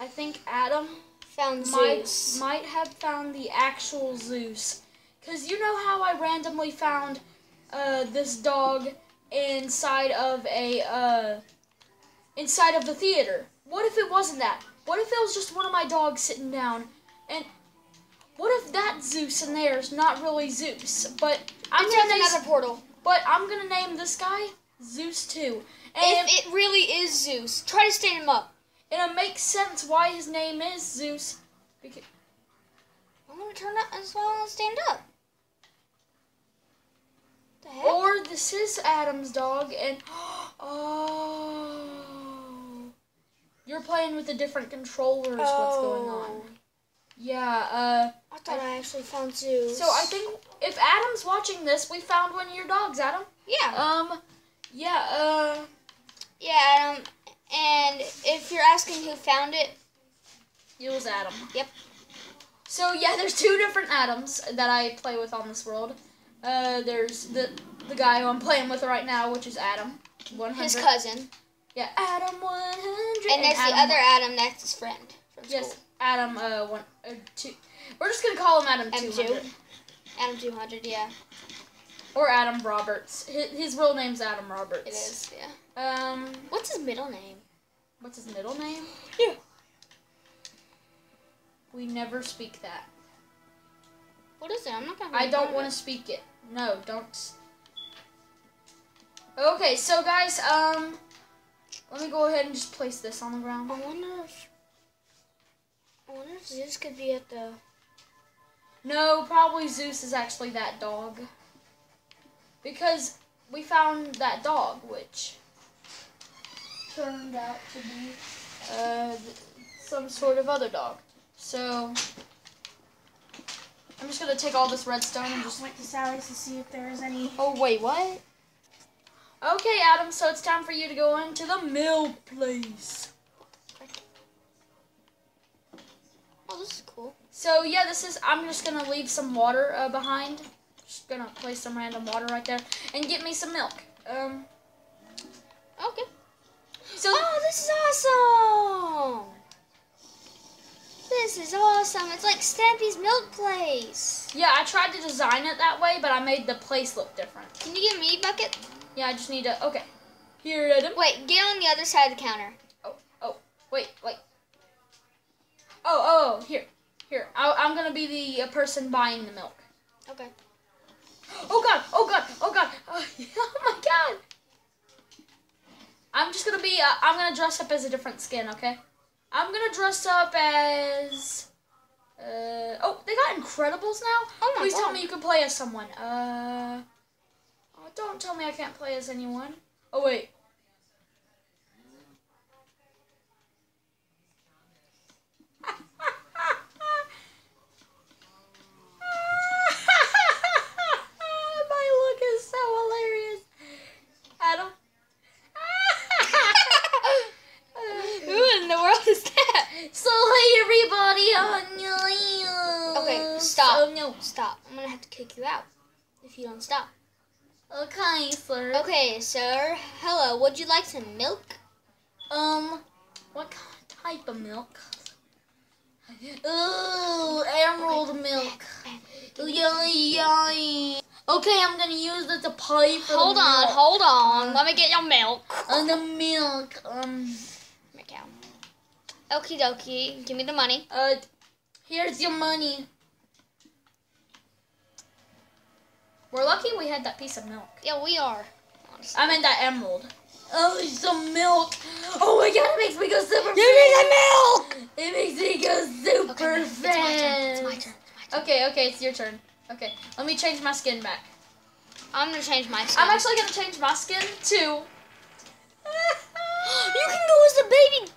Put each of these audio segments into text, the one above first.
I think Adam Found might Zeus. might have found the actual Zeus. Cause you know how I randomly found uh, this dog inside of a uh, inside of the theater. What if it wasn't that? What if it was just one of my dogs sitting down? And what if that Zeus in there is not really Zeus? But I'm it's gonna name, another portal. but I'm gonna name this guy Zeus too. And If it really is Zeus, try to stand him up. And it makes sense why his name is Zeus. Because I'm gonna turn up as well and stand up. The heck? Or this is Adam's dog, and oh, you're playing with the different controllers. What's going on? Oh. Yeah. Uh. I thought I, actually found Zeus. So I think if Adam's watching this, we found one of your dogs, Adam. Yeah. Um. Yeah. Uh. Yeah, Adam. And if you're asking who found it, It was Adam. Yep. So yeah, there's two different Adams that I play with on this world. Uh, there's the the guy who I'm playing with right now, which is Adam. 100. his cousin, Yeah, Adam 100. and there's the other Adam that's his friend from Yes, school. Adam. Uh, one, uh, two. We're just gonna call him Adam M2. 200 Adam 200, yeah, or Adam Roberts. His, his real name's Adam Roberts. it is, yeah. Um, What's his middle name? What's his middle name? Yeah. We never speak that. What is it? I'm not gonna. I don't want to speak it. No, don't. Okay, so guys, um, let me go ahead and just place this on the ground. I wonder if. I wonder if Zeus could be at the. No, probably Zeus is actually that dog. Because we found that dog, which turned out to be uh, some sort of other dog. So I'm just gonna take all this redstone and just. Went to Sally's to see if there was any. Oh wait, what? Okay, Adam. So it's time for you to go into the mill place. Oh, this is cool. So yeah, this is. I'm just gonna leave some water uh, behind. Just gonna place some random water right there and get me some milk. Um. Okay. Oh, this is awesome! This is awesome. It's like Stampy's milk place. yeah, I tried to design it that way, but I made the place look different. Can you give me a bucket? Yeah, I just need to. Okay. Here, Adam. Wait, get on the other side of the counter. Oh, oh, wait, wait. Oh, oh, here, here. I, I'm gonna be the uh, person buying the milk. Okay. Oh God! Oh God! Oh God! Oh, oh my God! I'm just gonna be. Uh, I'm gonna dress up as a different skin. Okay. I'm gonna dress up as. Uh, oh, they got Incredibles now. Oh my Please tell me you can play as someone. Uh. Oh, don't tell me I can't play as anyone. Oh wait. My look is so hilarious. Adam. Who in the world is that? so hey everybody on your Okay, stop. Oh no. Stop. I'm gonna have to kick you out if you don't stop. Okay, sir. Okay, sir. Hello. Would you like some milk? Um, what type of milk? Ooh, emerald milk. Yummy, yummy. Okay, I'm gonna use to pay for Hold on, milk. hold on. Let me get your milk. On the milk. Um, Cow. Okie dokie. Give me the money. uh, here's your money. We're lucky we had that piece of milk. Yeah, we are. Honestly. I meant that emerald. Oh, some milk. Oh my god, it makes me go super Give me the milk! It makes me go super Okay, it's my turn. It's my turn. It's my turn. Okay, okay, it's your turn. Okay, let me change my skin back. I'm gonna change my skin. I'm actually gonna change my skin too. you can go as the baby.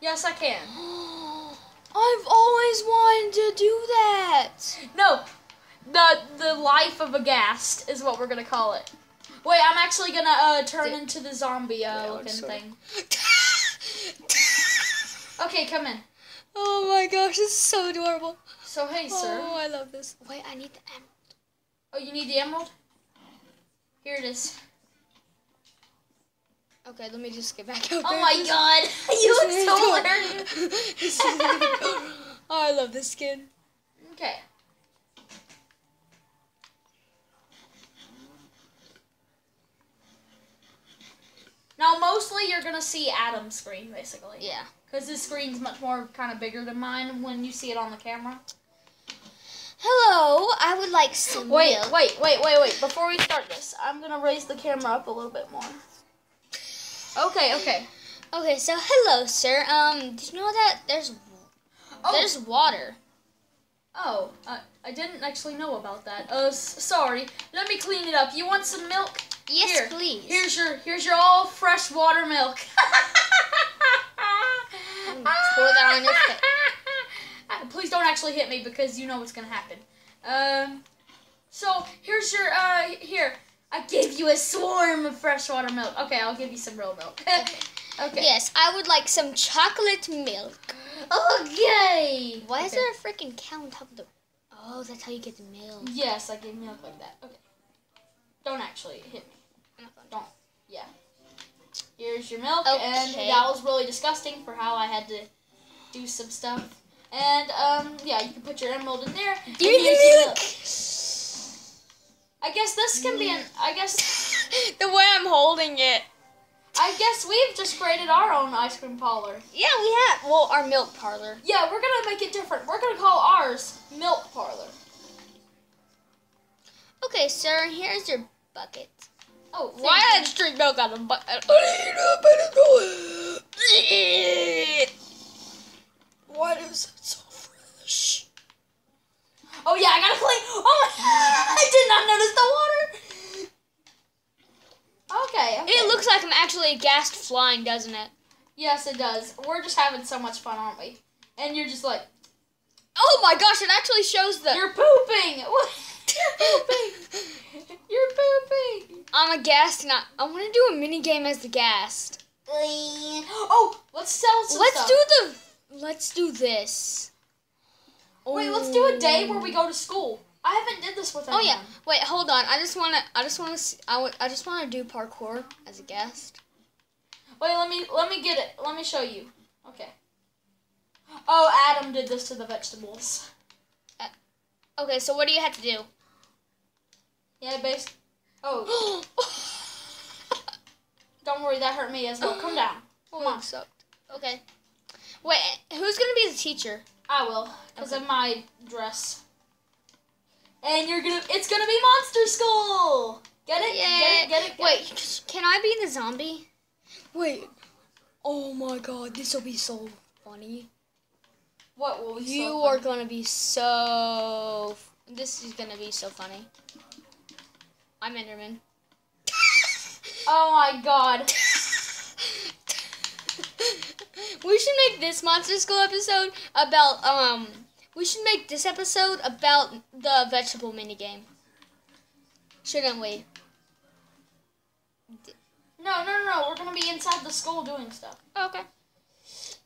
Yes, I can. I've always wanted to do that. No, the the life of a ghast is what we're gonna call it. Wait, I'm actually gonna uh, turn into the zombie uh, Yeah, looking sorta. thing. Okay, come in. oh my gosh, this is so adorable. So hey, sir. Oh, I love this. Wait, I need the M. Oh, you need the emerald? Here it is. Okay, let me just get back out Oh there. my god, you look so This is hilarious. really good. oh, I love this skin. Okay. Now, mostly you're gonna see Adam's screen, basically. Yeah. Because his screen's much more kind of bigger than mine when you see it on the camera. Hello, I would like some Wait, milk. wait, wait, wait, wait. Before we start this, I'm gonna raise the camera up a little bit more. Okay, okay. Okay, so hello, sir. Um, did you know that there's Oh, there's water? oh, I, I didn't actually know about that. Uh, sorry. Let me clean it up. You want some milk? Yes, Here, please. Here's your here's your all fresh water milk. pour that on your face. Uh, Please don't actually hit me because you know what's gonna happen. Um, so here's your uh here. I gave you a swarm of freshwater milk. Okay, I'll give you some real milk. okay. Yes, I would like some chocolate milk. Okay. Why is there a freaking cow on top of the? Oh, that's how you get the milk. Yes, I gave milk like that. Okay. Don't actually hit me. Here's your milk, and that was really disgusting for how I had to do some stuff. And um, yeah, you can put your emerald in there. Here's the your milk. I guess this can be an. I guess. the way I'm holding it. I guess we've just created our own ice cream parlor. Yeah, we have. Well, our milk parlor. Yeah, we're gonna make it different. We're gonna call ours milk parlor. Okay, sir. Here's your bucket. Oh, Why did I just drink milk out of the bucket? Why is it so fresh? Oh yeah, I gotta clean. Oh my! I did not notice the water. Okay, okay. It looks like I'm actually gassed flying, doesn't it? Yes, it does. We're just having so much fun, aren't we? And you're just like, Oh my gosh! It actually shows the. you're pooping. Pooping. You're pooping. I'm a ghast, and I, I want to do a mini game as the ghast. Oh, let's tell some Let's stuff. do the. Let's do this. Wait, let's do a day where we go to school. I haven't did this with Oh yeah. Wait, hold on. I just wanna. I just wanna. See, I, w- I just wanna do parkour as a ghast. Wait, let me let me get it. Let me show you. Okay. Oh, Adam did this to the vegetables. Uh, okay, so what do you have to do? Yeah, base. Oh, don't worry, that hurt me as well. Come down. oh, Come on. sucked. Okay. Wait, who's gonna be the teacher? I will, because Okay. of my dress. And you're gonna. It's gonna be Monster School. Get it? Yeah. Get it? Get it? Get Wait, It? can I be the zombie? Wait. Oh my god, this will be so funny. What will we? You are gonna be so. This is gonna be so funny. I'm Enderman. Oh my god. we should make this Monster School episode about um. We should make this episode about the vegetable minigame. Shouldn't we? No, no, no, no. We're gonna be inside the school doing stuff. Okay.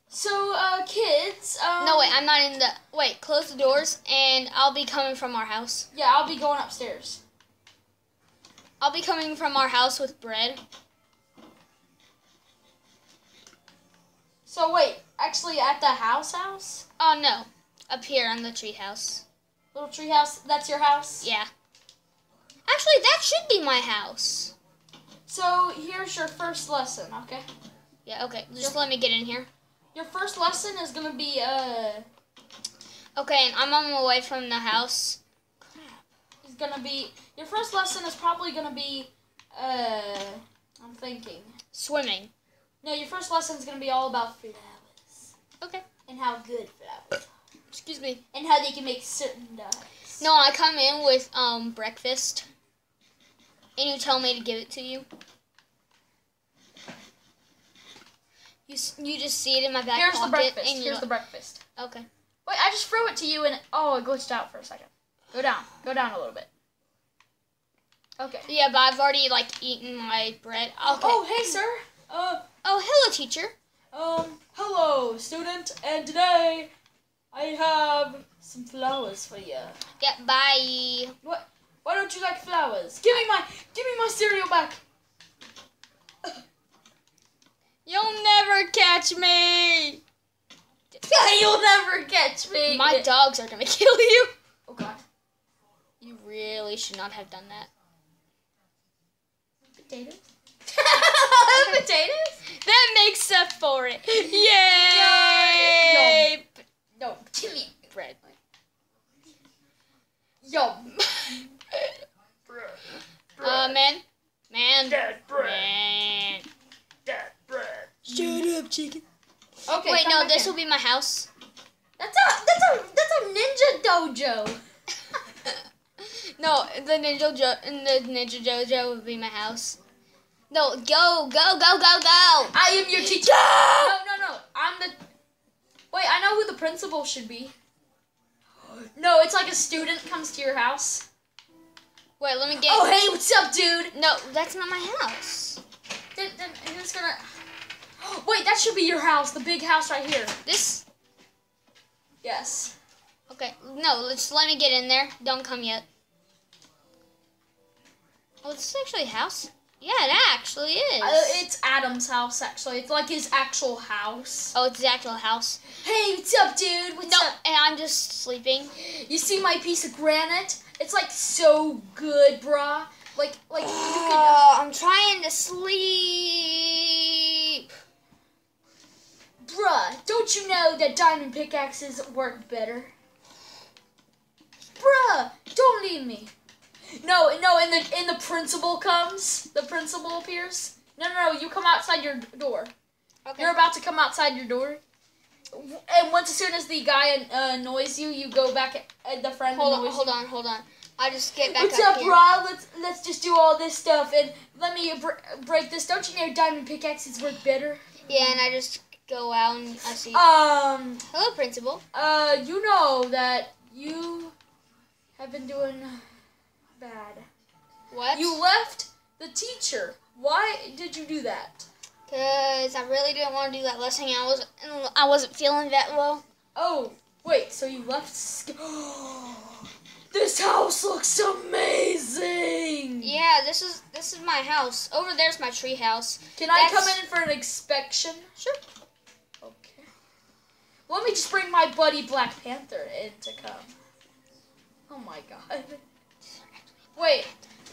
So, uh, kids. Um, No wait, I'm not in the. Wait, close the doors, and I'll be coming from our house. Yeah, I'll be going upstairs. I'll be coming from our house with bread. So wait, actually, at the house, house, Oh no, up here on the tree house. little tree house. That's your house. Yeah. Actually, that should be my house. So here's your first lesson. Okay. Yeah. Okay. Just let me get in here. Your first lesson is gonna be uh, Okay, and I'm on my way from the house. Gonna be your first lesson is probably gonna be uh, I'm thinking. Swimming. No, your first lesson is gonna be all about flowers Okay. and how good flowers are Excuse me. and how they can make certain dyes. No, I come in with um breakfast, and you tell me to give it to you. You you just see it in my back Here's pocket, the breakfast. Here's the breakfast. okay. Wait, I just threw it to you and oh, it glitched out for a second. Go down. Go down a little bit. Okay. Yeah, but I've already like eaten my bread. Okay. Oh, hey, sir. Uh, Oh, hello, teacher. um, hello, student, and today I have some flowers for you. Yeah, bye. What? Why don't you like flowers? Give me my, give me my cereal back. You'll never catch me. You'll never catch me. My dogs are gonna kill you. Oh god. You really should not have done that. Potatoes. Potatoes. That makes up for it. Yay! No, give me Bread. yum. Uh, man. Man. Dead Man. Dead bread. Shut up, chicken. Okay. Wait, no, this in. will be my house. That's a that's a that's a ninja dojo. No, the Ninja jo- and the Ninja Jojo would be my house. No, go, go, go, go, go. I am your teacher. No, no, no. I'm the. Wait, I know who the principal should be. No, it's like a student comes to your house. Wait, let me get. Oh, hey, what's up, dude? No, that's not my house. Then, then who's gonna? Wait, that should be your house. The big house right here. This. Yes. Okay, no, let's let me get in there. Don't come yet. Oh, this is actually a house. Yeah, it actually is. Uh, it's Adam's house, actually. It's like his actual house. oh, it's the actual house. Hey, what's up, dude? What's No, up? and I'm just sleeping. You see my piece of granite? It's like so good, brah. Like, like you could. Oh, I'm trying to sleep. Bruh, don't you know that diamond pickaxes work better? Bruh, don't leave me. No, no, and the and the principal comes. The principal appears. No, no, no, you come outside your door. Okay. You're about to come outside your door. And once as soon as the guy uh, annoys you, you go back at, the friend hold on, hold you. on, hold on. I just get back What's up here. brah? Let's let's just do all this stuff and let me br- break this. Don't you know diamond pickaxes work better? Yeah, and I just go out and I see. Um, Hello, principal. Uh, you know that you have been doing bad. What? You left the teacher. Why did you do that? Cause I really didn't want to do that lesson. I was I wasn't feeling that well. Oh, wait, so you left. This house looks amazing! Yeah, this is this is my house. Over there's my tree house. Can I come in for an inspection? Sure. Okay. Let me just bring my buddy Black Panther in to come. Oh my god. Wait,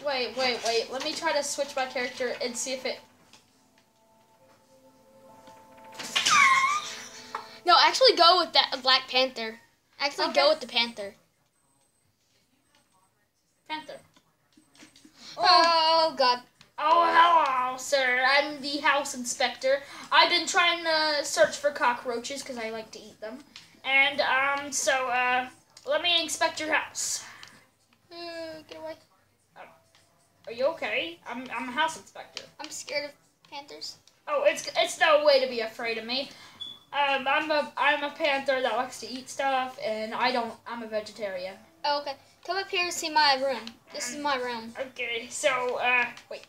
wait, wait, wait. Let me try to switch my character and see if it. No, actually go with that Black Panther. Actually Okay. go with the Panther. Panther. Oh God. Oh, hello, sir. I'm the house inspector. I've been trying to search for cockroaches because I like to eat them. And, um, so, uh, let me inspect your house. Uh, get away. Are you okay? I'm, I'm a house inspector. I'm scared of panthers. Oh, it's it's no way to be afraid of me. Um, I'm a I'm a panther that likes to eat stuff, and I don't. I'm a vegetarian. Oh, okay. Come up here and see my room. This is my room. Okay, so uh, wait.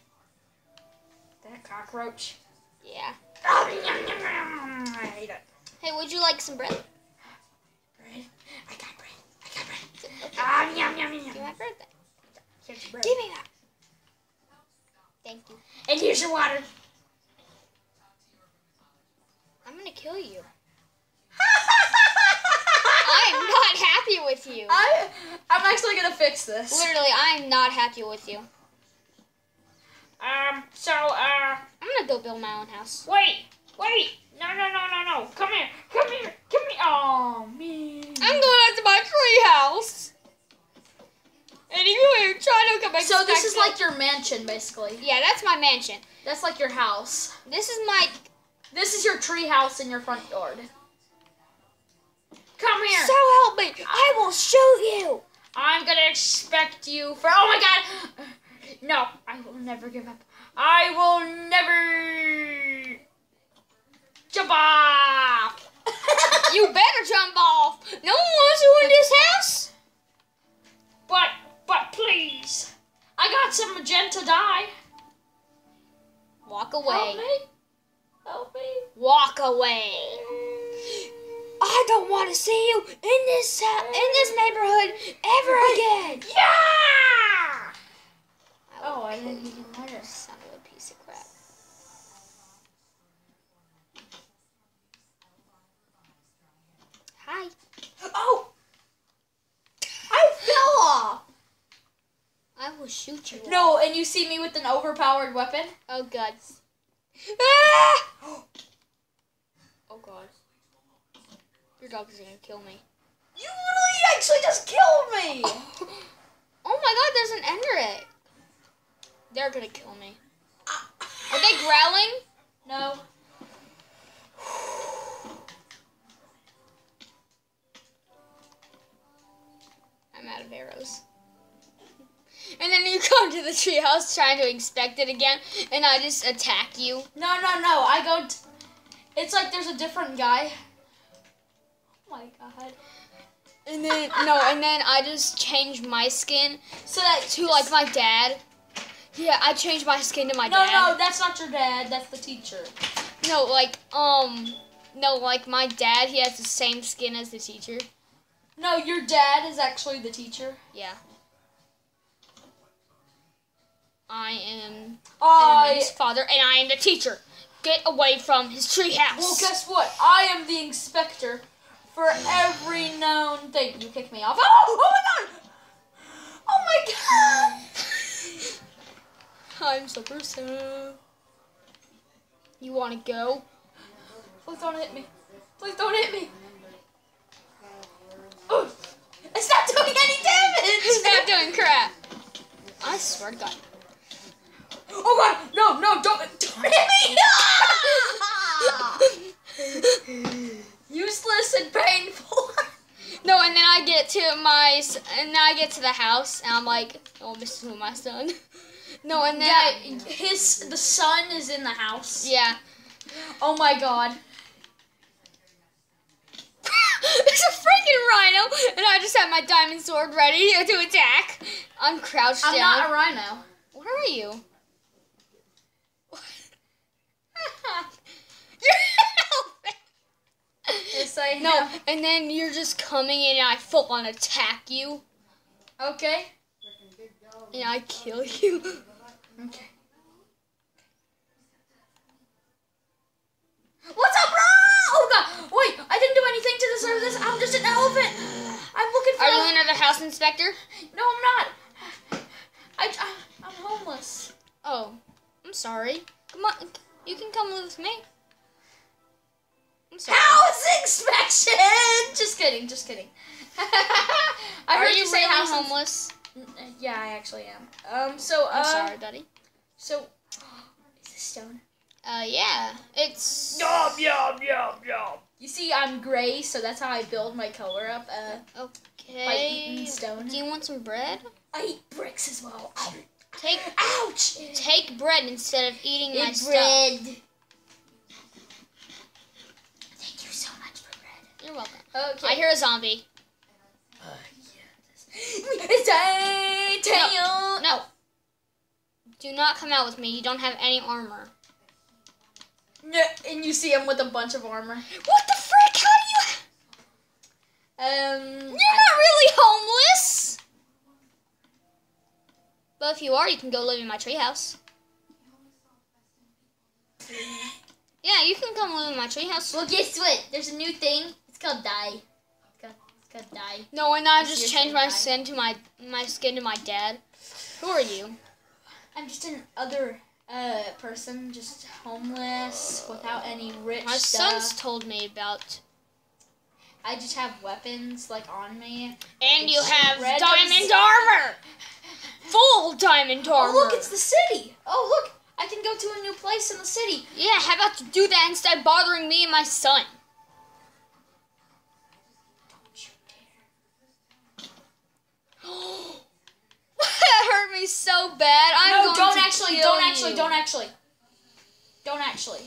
That cockroach. Yeah. Oh. I hate it. Hey, would you like some? Bread. I got bread. I got bread. Ah, yum, yum, yum. Give me my bread then. Here's your bread. Give me that. Thank you. And here's your water. I'm gonna kill you. I am not happy with you. I I'm actually gonna fix this. Literally, I am not happy with you. Um. So uh. I'm gonna go build my own house. Wait. Wait. No. No. No. No. No. Come here. Come here. Come here. Oh me. I'm going out to my tree house. Are trying to come back. So this is like your mansion, basically. Yeah, that's my mansion. That's like your house. This is my. This is your tree house in your front yard. Come here. So help me! I will shoot you. I'm gonna expect you for. Oh my god! No, I will never give up. I will never jump off. You better jump off. No one wants you in this house. But, but please, I got some magenta dye. Walk away. Help me. Help me. Walk away. I don't want to see you in this hou- in this neighborhood ever again. Yeah. Oh, I didn't even notice. A piece of crap. will shoot you. No, and you see me with an overpowered weapon. Oh god. Ah! Oh god. Your dog is gonna kill me. You literally actually just killed me. Oh my god, there's an ender egg. They're gonna kill me. Are they growling? No. I'm out of arrows. And then you come to the treehouse trying to inspect it again, and I just attack you. No, no, no. I go. It's like there's a different guy. Oh my god. And then no, and then I just change my skin So that to like my dad. Yeah, I changed my skin to my No, dad. No, no, that's not your dad. That's the teacher. No, like um, no, like my dad. He has the same skin as the teacher. No, your dad is actually the teacher. Yeah. I am I. Enemy's father, and I am the teacher. Get away from his treehouse. Well, guess what? I am the inspector for every known thing. You kick me off. Oh, oh my god! Oh my god! I'm so sad. You want to go? Please don't hit me. Please don't hit me. Ugh. It's not doing any damage. He's not doing crap. I swear to God. Oh god! No, no, don't, don't hit me! Useless and painful. No, and then I get to my, and then I get to the house, and I'm like, oh, this is my son. No, and then yeah, his the sun is in the house. yeah. Oh my god. There's a freaking rhino, and I just have my diamond sword ready to attack. I'm crouched down. I'm not a rhino. Where are you? You're Yes, I No, am. and then you're just coming in and I full on attack you Okay. and I kill you. Okay. What's up, bro? Oh god! Wait, I didn't do anything to deserve this. I'm just an elephant. I'm looking for. Are you another house inspector? No, I'm not. I, I I'm homeless. Oh, I'm sorry. Come on, you can come live with me. I'm sorry. House inspection. Just kidding. Just kidding. I Are heard you say really house homeless? N- Yeah, I actually am. Um. So. Uh, I'm sorry, buddy. So. Is this stone? Uh, yeah, it's. Yum yum yum yum. You see, I'm gray, so that's how I build my color up. Uh, Okay. eating stone. Do you want some bread? I eat bricks as well. Take Ouch! take bread instead of eating my Eat stuff. bread. Thank you so much for bread. You're welcome. Okay. I hear a zombie. It's a tail. No. Do not come out with me. You don't have any armor. Yeah, and you see him with a bunch of armor. What the frick? How do you? Um. You're not really homeless. But if you are, you can go live in my treehouse. Yeah, you can come live in my treehouse. Well, guess what? There's a new thing. It's called dye. It's called, it's called dye. No, and I just changed my skin to my my skin to my dad. Who are you? I'm just an other uh person, just homeless, without any rich My stuff. son's told me about. I just have weapons like on me. And you have diamond armor. Full diamond armor. Oh look, it's the city. Oh look, I can go to a new place in the city. yeah, how about you do that instead of bothering me and my son? Don't you that hurt me so bad. I'm no, going don't to actually, don't actually, you. don't actually. Don't actually.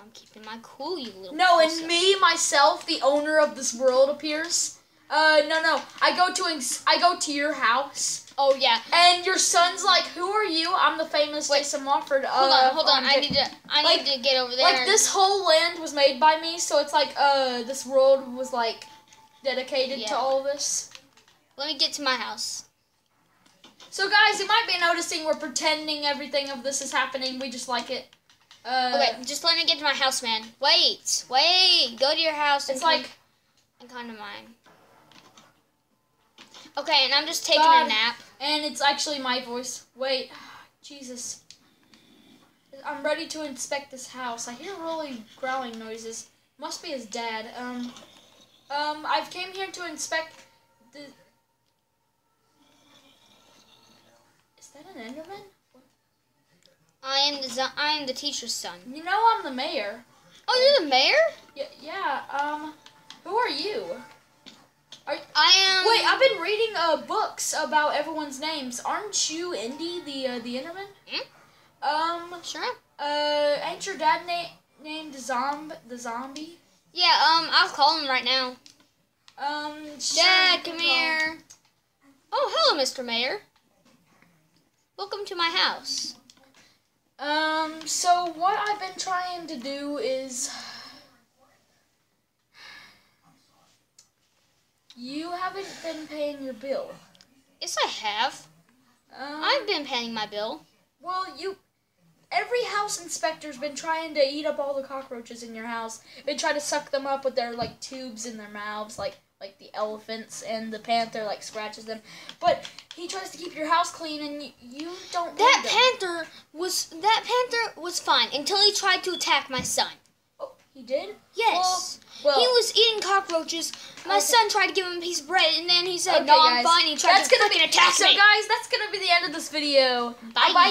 I'm keeping my cool, you little. No, and me, myself, the owner of this world appears. Uh, no, no. I go to I go to your house, Oh yeah. and your son's like, "Who are you?" I'm the famous Wait. Jason Waffird. Uh, Hold on, hold on. I need to. I need like- to get over there. Like this whole land was made by me, so it's like uh, this world was like dedicated Yeah. to all this. Let me get to my house. So guys, you might be noticing we're pretending everything of this is happening. We just like it. Uh, Okay, just let me get to my house, man. Wait, wait. Go to your house. It's and come- like and come to mine. Okay, and I'm just taking God. a nap. And it's actually my voice. Wait, Jesus. I'm ready to inspect this house. I hear really growling noises. Must be his dad. Um, um, I've came here to inspect the. Is that an Enderman? I am the I am the teacher's son. You know I'm the mayor. Oh, you're the mayor? Yeah, yeah. Um, who are you? I am. Wait, I've been reading uh books about everyone's names. Aren't you Indy, the uh, the Enderman? Hmm? Um, Sure. uh, ain't your dad na- named Zomb the zombie? Yeah. Um, I'll call him right now. Um, Dad, come here. Oh, hello, Mr. Mayor. Welcome to my house. Um, so what I've been trying to do is. You haven't been paying your bill. Yes, I have. Um, I've been paying my bill. Well, you. Every house inspector's been trying to eat up all the cockroaches in your house. They try to suck them up with their like tubes in their mouths, like like the elephants and the panther like scratches them. But he tries to keep your house clean, and you, you don't. That panther was that panther was fine until he tried to attack my son. He did. Yes. Well, he was eating cockroaches. My Okay. son tried to give him a piece of bread, and then he said, Okay, "No, I'm fine." He tried That's to gonna be attack so, me. guys. That's gonna be the end of this video. Bye. Bye.